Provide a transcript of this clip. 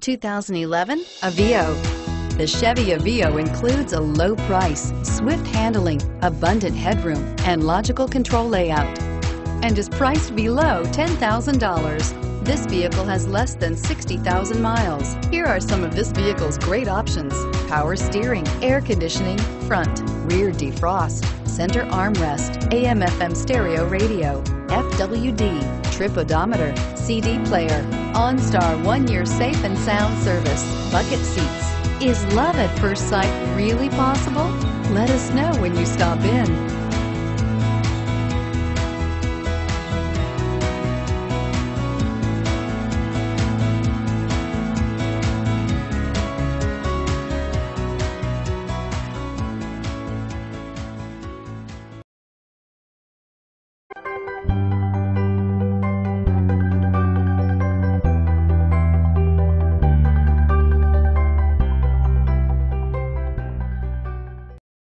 2011 Aveo. The Chevy Aveo includes a low price, swift handling, abundant headroom, and logical control layout, and is priced below $10,000. This vehicle has less than 60,000 miles. Here are some of this vehicle's great options. Power steering, air conditioning, front, rear defrost, center armrest, AM FM stereo radio, FWD, trip odometer, CD player, OnStar one year safe and sound service, bucket seats. Is love at first sight really possible? Let us know when you stop in.